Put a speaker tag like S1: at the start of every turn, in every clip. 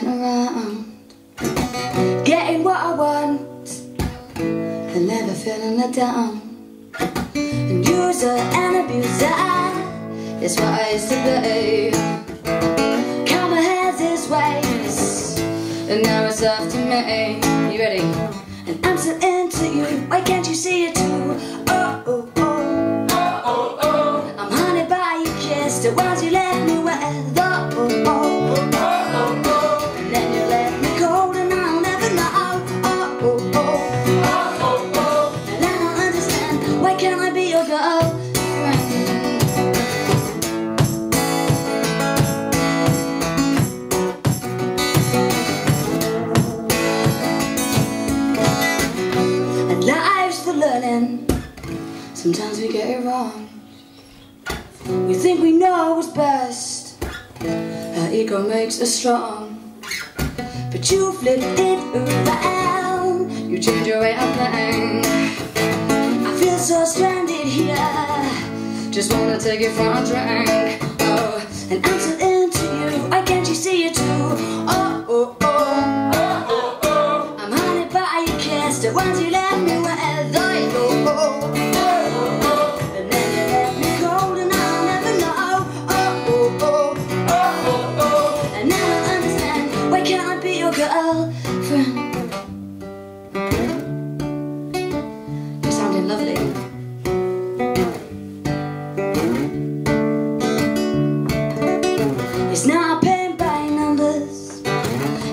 S1: around Getting what I want And never feeling let down An user and abuser Is what I used to count Karma has its ways And now it's up to me You ready? And I'm so into you Why can't you see it too? Sometimes we get it wrong. We think we know what's best. Our ego makes us strong. But you flip it around. You change your way of playing. I feel so stranded here. Just wanna take it for a drink. Oh, and I'm so into you. Why can't you see it too? Oh,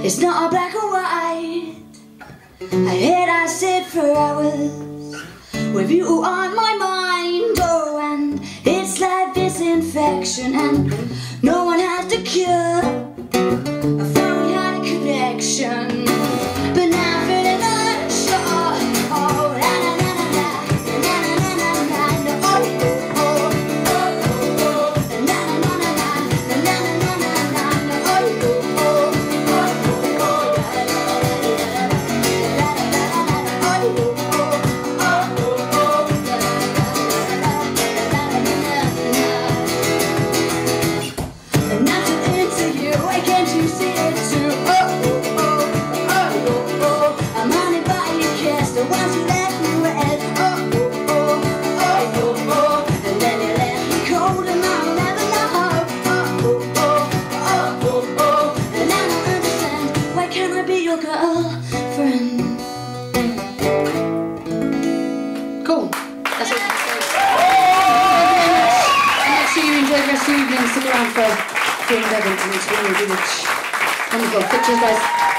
S1: It's not a black or white. I hate I sit for hours. With you on my mind Oh, and it's like this infection And Stick around for Jane Devon and really, really wonderful. Pictures, guys.